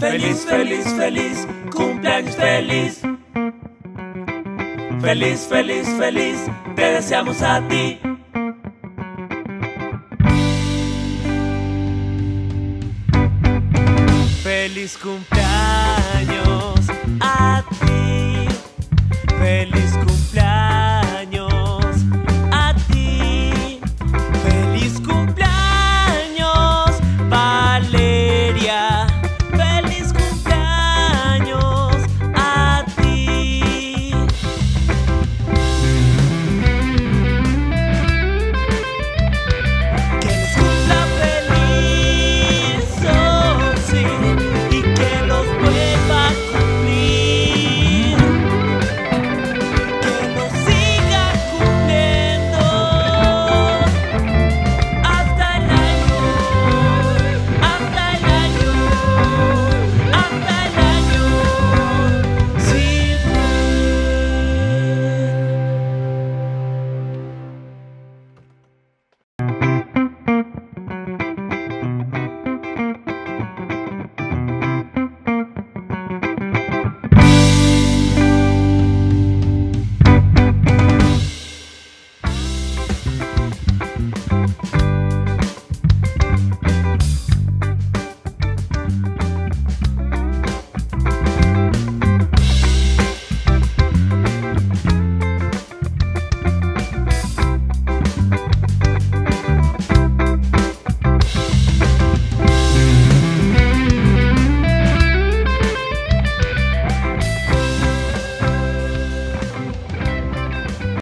Feliz, feliz, feliz, cumpleaños feliz. Feliz, feliz, feliz, te deseamos a ti. Feliz cumpleaños a ti. Feliz cumpleaños.